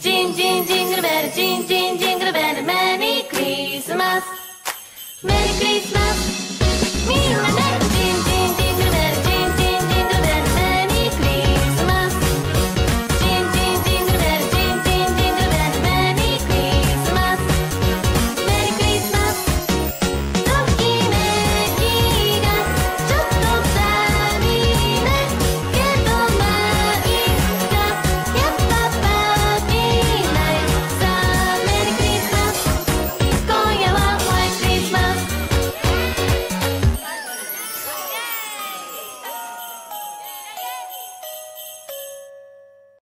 Jing, jing, jingle bell, jing, jing, jingle bell, Merry Christmas. Merry Christmas.